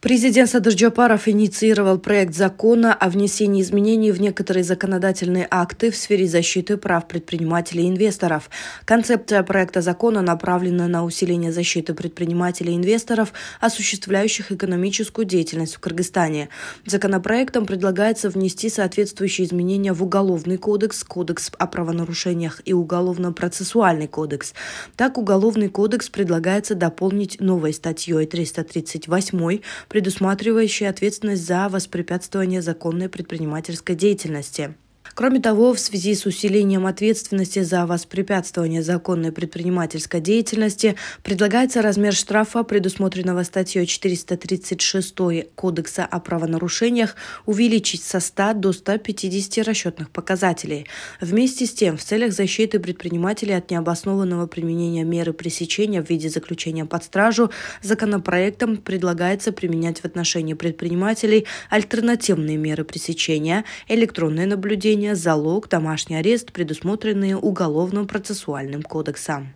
Президент Садыр Джапаров инициировал проект закона о внесении изменений в некоторые законодательные акты в сфере защиты прав предпринимателей и инвесторов. Концепция проекта закона направлена на усиление защиты предпринимателей и инвесторов, осуществляющих экономическую деятельность в Кыргызстане. Законопроектом предлагается внести соответствующие изменения в Уголовный кодекс, Кодекс о правонарушениях и Уголовно-процессуальный кодекс. Так, Уголовный кодекс предлагается дополнить новой статьей 338 предусматривающие ответственность за воспрепятствование законной предпринимательской деятельности. Кроме того, в связи с усилением ответственности за воспрепятствование законной предпринимательской деятельности предлагается размер штрафа, предусмотренного статьей 436 Кодекса о правонарушениях, увеличить со 100 до 150 расчетных показателей. Вместе с тем, в целях защиты предпринимателей от необоснованного применения меры пресечения в виде заключения под стражу, законопроектом предлагается применять в отношении предпринимателей альтернативные меры пресечения, электронное наблюдение, залог, домашний арест, предусмотренные Уголовным процессуальным кодексом.